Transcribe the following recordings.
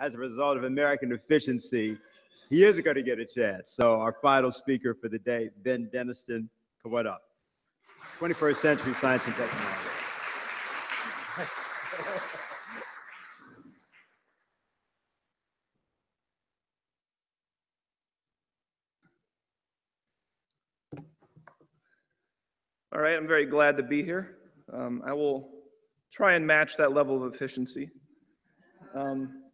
as a result of American efficiency, he isn't going to get a chance. So our final speaker for the day, Ben Deniston, come on up. 21st Century Science and Technology. All right, I'm very glad to be here. Um, I will try and match that level of efficiency. Um,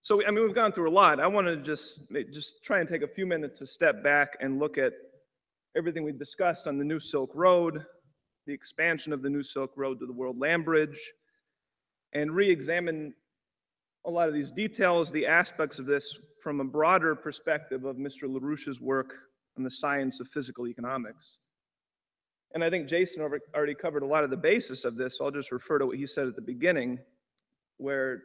so, I mean, we've gone through a lot. I want to just just try and take a few minutes to step back and look at everything we've discussed on the New Silk Road, the expansion of the New Silk Road to the World Land Bridge, and re-examine a lot of these details, the aspects of this from a broader perspective of Mr. LaRouche's work on the science of physical economics. And I think Jason already covered a lot of the basis of this, so I'll just refer to what he said at the beginning, where,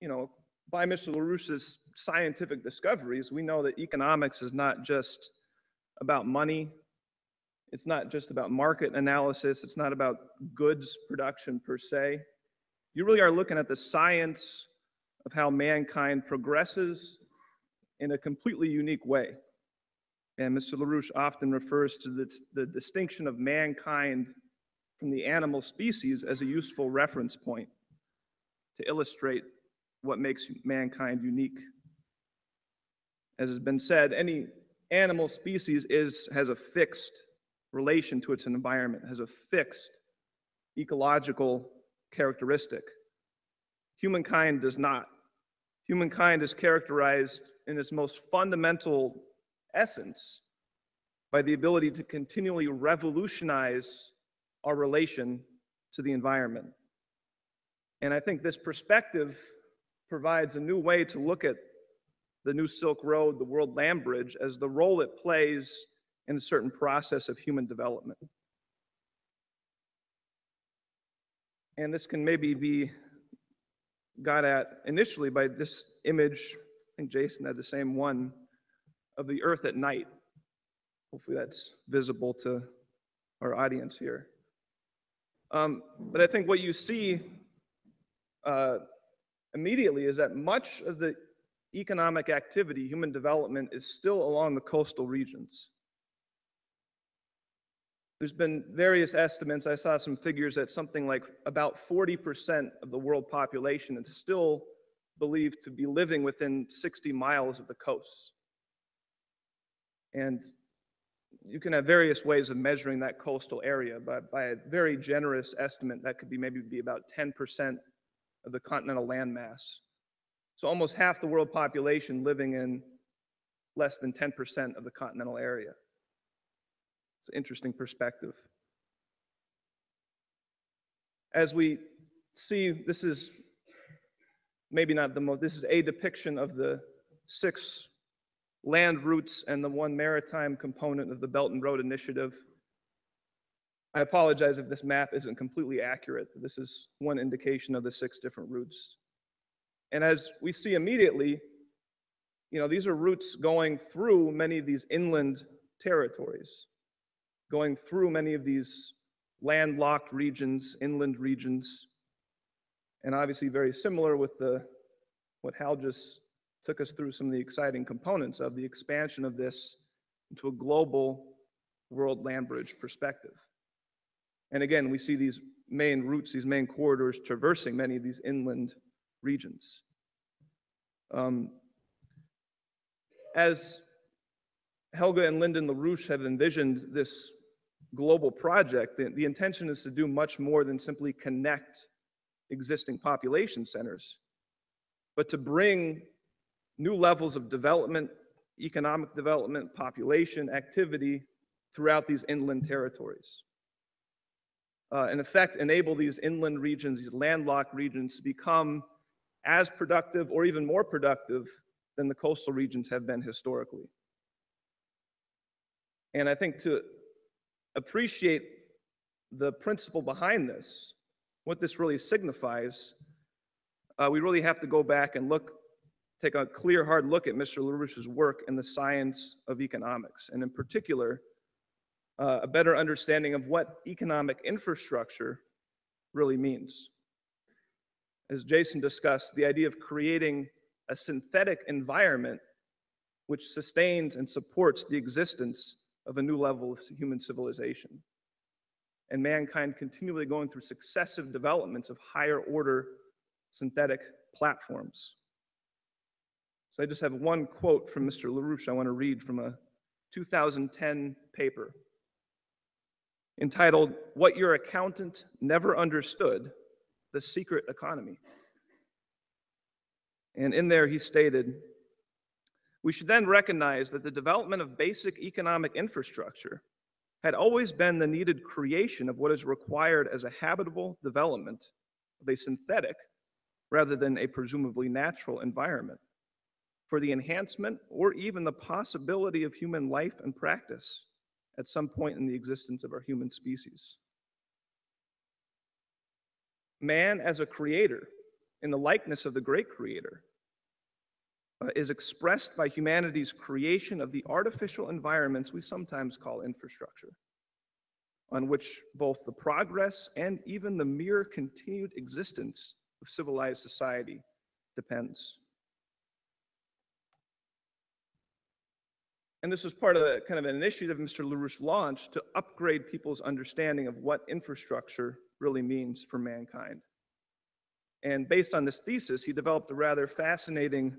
you know, by Mr. LaRouche's scientific discoveries, we know that economics is not just about money, it's not just about market analysis, it's not about goods production per se. You really are looking at the science of how mankind progresses in a completely unique way. And Mr. LaRouche often refers to the, the distinction of mankind from the animal species as a useful reference point to illustrate what makes mankind unique. As has been said, any animal species is, has a fixed relation to its environment, has a fixed ecological characteristic. Humankind does not. Humankind is characterized in its most fundamental essence by the ability to continually revolutionize our relation to the environment. And I think this perspective provides a new way to look at the New Silk Road, the World Land Bridge, as the role it plays in a certain process of human development. And this can maybe be got at initially by this image. I think Jason had the same one of the earth at night. Hopefully that's visible to our audience here. Um, but I think what you see uh, immediately is that much of the economic activity, human development, is still along the coastal regions. There's been various estimates. I saw some figures that something like about 40% of the world population is still believed to be living within 60 miles of the coast. And you can have various ways of measuring that coastal area, but by a very generous estimate, that could be maybe be about 10% of the continental landmass. So almost half the world population living in less than 10% of the continental area. It's an interesting perspective. As we see, this is maybe not the most, this is a depiction of the six land routes and the one maritime component of the Belt and Road Initiative. I apologize if this map isn't completely accurate. This is one indication of the six different routes. And as we see immediately, you know, these are routes going through many of these inland territories, going through many of these landlocked regions, inland regions, and obviously very similar with the what Hal just took us through some of the exciting components of the expansion of this into a global world land bridge perspective. And again, we see these main routes, these main corridors traversing many of these inland regions. Um, as Helga and Lyndon LaRouche have envisioned this global project, the, the intention is to do much more than simply connect existing population centers, but to bring new levels of development, economic development, population, activity throughout these inland territories. Uh, in effect, enable these inland regions, these landlocked regions, to become as productive or even more productive than the coastal regions have been historically. And I think to appreciate the principle behind this, what this really signifies, uh, we really have to go back and look take a clear, hard look at Mr. LaRouche's work in the science of economics, and in particular, uh, a better understanding of what economic infrastructure really means. as Jason discussed, the idea of creating a synthetic environment which sustains and supports the existence of a new level of human civilization. And mankind continually going through successive developments of higher order synthetic platforms. So I just have one quote from Mr. LaRouche I want to read from a 2010 paper entitled, What Your Accountant Never Understood The Secret Economy. And in there, he stated, we should then recognize that the development of basic economic infrastructure had always been the needed creation of what is required as a habitable development of a synthetic rather than a presumably natural environment for the enhancement or even the possibility of human life and practice at some point in the existence of our human species. Man, as a creator, in the likeness of the great creator, uh, is expressed by humanity's creation of the artificial environments we sometimes call infrastructure, on which both the progress and even the mere continued existence of civilized society depends. And this was part of a kind of an initiative Mr. LaRouche launched to upgrade people's understanding of what infrastructure really means for mankind. And based on this thesis, he developed a rather fascinating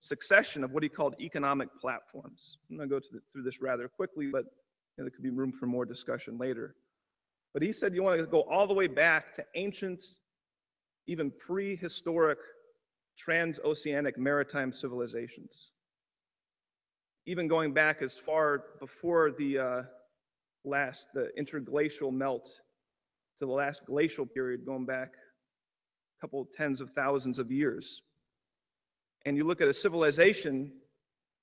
succession of what he called economic platforms. I'm going to go the, through this rather quickly, but you know, there could be room for more discussion later. But he said you want to go all the way back to ancient, even prehistoric transoceanic maritime civilizations. Even going back as far before the uh, last, the interglacial melt to the last glacial period, going back a couple tens of thousands of years and you look at a civilization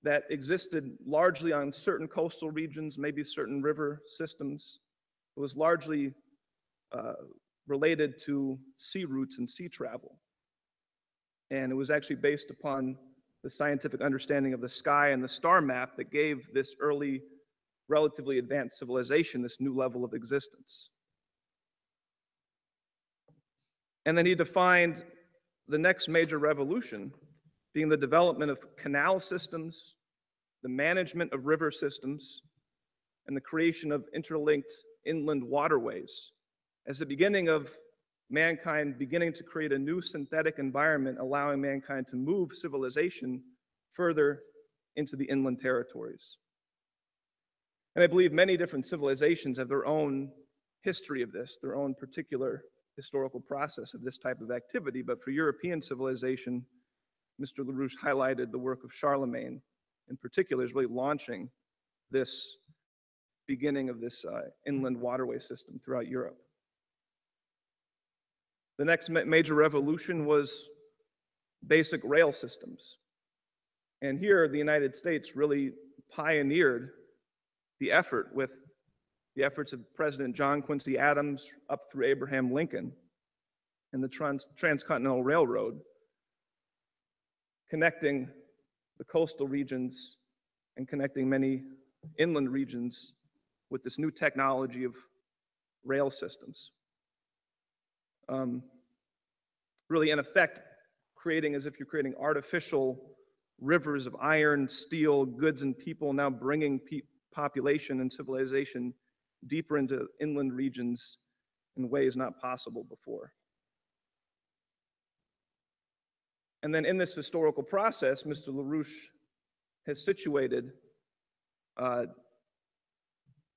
that existed largely on certain coastal regions, maybe certain river systems, it was largely uh, related to sea routes and sea travel. And it was actually based upon the scientific understanding of the sky and the star map that gave this early, relatively advanced civilization this new level of existence. And then he defined the next major revolution being the development of canal systems, the management of river systems, and the creation of interlinked inland waterways as the beginning of mankind beginning to create a new synthetic environment, allowing mankind to move civilization further into the inland territories. And I believe many different civilizations have their own history of this, their own particular historical process of this type of activity. But for European civilization, Mr. LaRouche highlighted the work of Charlemagne, in particular, is really launching this beginning of this uh, inland waterway system throughout Europe. The next ma major revolution was basic rail systems. And here, the United States really pioneered the effort with the efforts of President John Quincy Adams up through Abraham Lincoln and the Trans Transcontinental Railroad connecting the coastal regions and connecting many inland regions with this new technology of rail systems. Um, really, in effect, creating as if you're creating artificial rivers of iron, steel, goods, and people, now bringing pe population and civilization deeper into inland regions in ways not possible before. And then in this historical process, Mr. LaRouche has situated uh,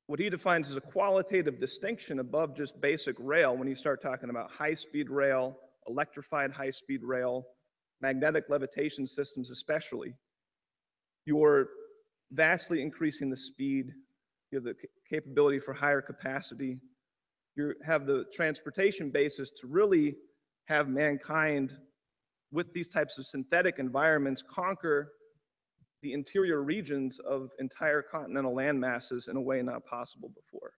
what he defines as a qualitative distinction above just basic rail when you start talking about high speed rail, electrified high speed rail, magnetic levitation systems, especially. You're vastly increasing the speed, you have the capability for higher capacity, you have the transportation basis to really have mankind with these types of synthetic environments conquer the interior regions of entire continental land masses in a way not possible before.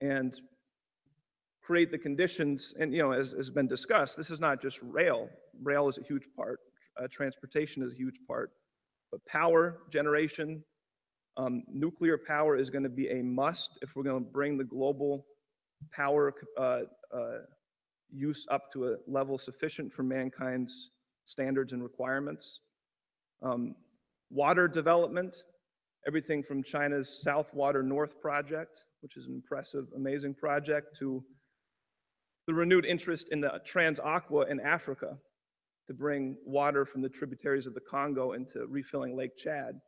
And create the conditions, and you know, as has been discussed, this is not just rail. Rail is a huge part, uh, transportation is a huge part, but power generation, um, nuclear power is going to be a must if we're going to bring the global power uh, uh, use up to a level sufficient for mankind's standards and requirements. Um, water development, everything from China's South Water North project, which is an impressive, amazing project, to the renewed interest in the Transaqua in Africa to bring water from the tributaries of the Congo into refilling Lake Chad.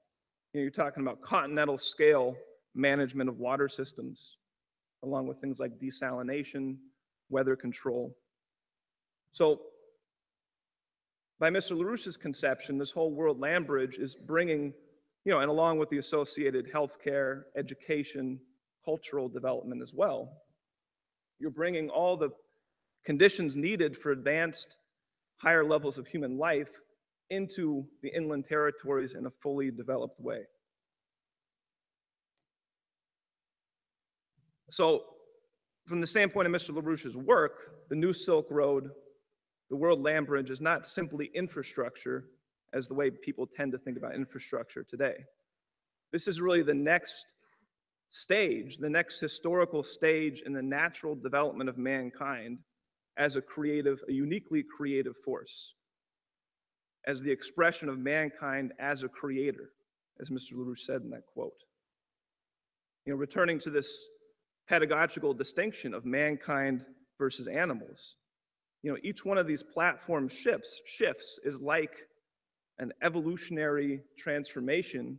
You know, you're talking about continental scale management of water systems, along with things like desalination, weather control. So by Mr. LaRouche's conception, this whole World Land Bridge is bringing, you know, and along with the associated healthcare, education, cultural development as well, you're bringing all the conditions needed for advanced higher levels of human life into the inland territories in a fully developed way. So from the standpoint of Mr. LaRouche's work, the new Silk Road, the World Land Bridge is not simply infrastructure as the way people tend to think about infrastructure today. This is really the next stage, the next historical stage in the natural development of mankind as a creative, a uniquely creative force, as the expression of mankind as a creator, as Mr. LaRouche said in that quote. You know, returning to this pedagogical distinction of mankind versus animals. You know, each one of these platform shifts, shifts is like an evolutionary transformation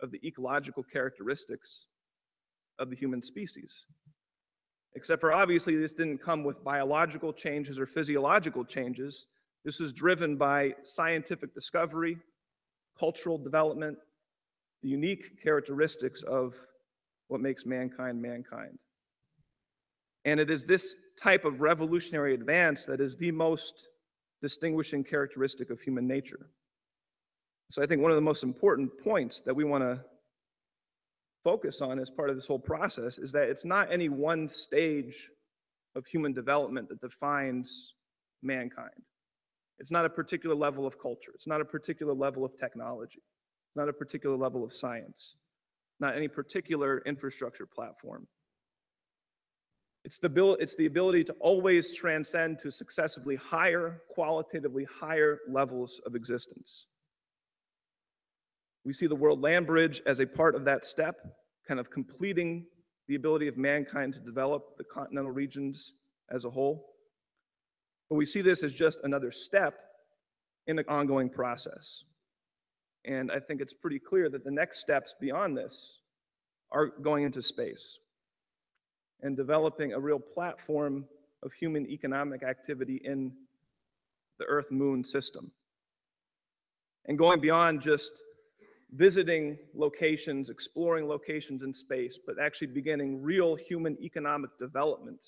of the ecological characteristics of the human species. Except for obviously this didn't come with biological changes or physiological changes. This was driven by scientific discovery, cultural development, the unique characteristics of what makes mankind mankind. And it is this type of revolutionary advance that is the most distinguishing characteristic of human nature. So I think one of the most important points that we want to focus on as part of this whole process is that it's not any one stage of human development that defines mankind. It's not a particular level of culture. It's not a particular level of technology. It's not a particular level of science. Not any particular infrastructure platform. It's the, it's the ability to always transcend to successively higher, qualitatively higher levels of existence. We see the World Land Bridge as a part of that step, kind of completing the ability of mankind to develop the continental regions as a whole. But we see this as just another step in the ongoing process. And I think it's pretty clear that the next steps beyond this are going into space and developing a real platform of human economic activity in the Earth Moon system. And going beyond just visiting locations, exploring locations in space, but actually beginning real human economic development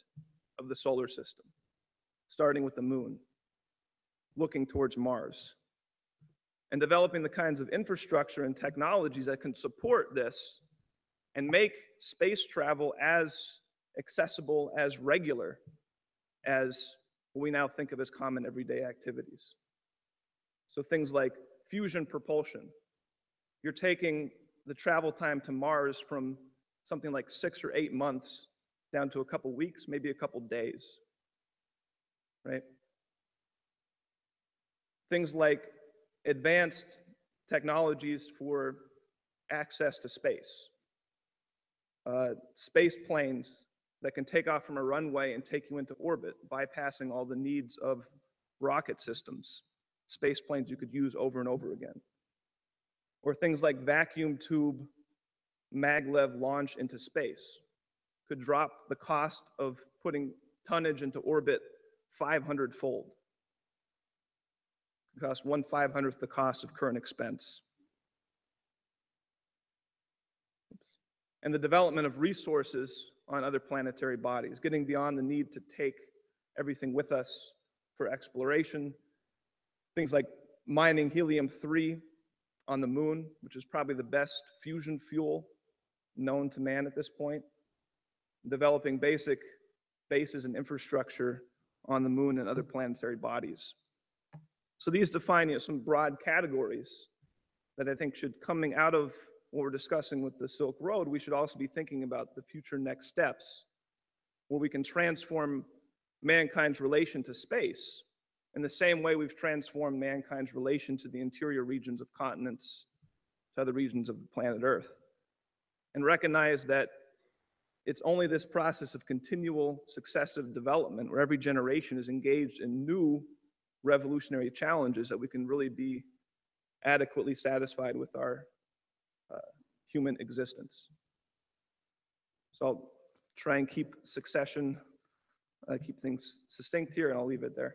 of the solar system, starting with the moon, looking towards Mars, and developing the kinds of infrastructure and technologies that can support this and make space travel as accessible, as regular as what we now think of as common everyday activities. So things like fusion propulsion. You're taking the travel time to Mars from something like six or eight months down to a couple weeks, maybe a couple days, right? Things like advanced technologies for access to space. Uh, space planes that can take off from a runway and take you into orbit, bypassing all the needs of rocket systems, space planes you could use over and over again. Or things like vacuum tube maglev launch into space could drop the cost of putting tonnage into orbit 500 fold. It costs one five hundredth the cost of current expense. And the development of resources on other planetary bodies, getting beyond the need to take everything with us for exploration. Things like mining helium 3 on the moon, which is probably the best fusion fuel known to man at this point. Developing basic bases and infrastructure on the moon and other planetary bodies. So these define you know, some broad categories that I think should coming out of what we're discussing with the Silk Road, we should also be thinking about the future next steps where we can transform mankind's relation to space in the same way we've transformed mankind's relation to the interior regions of continents, to other regions of the planet Earth. And recognize that it's only this process of continual successive development where every generation is engaged in new revolutionary challenges that we can really be adequately satisfied with our human existence. So I'll try and keep succession, uh, keep things succinct here, and I'll leave it there.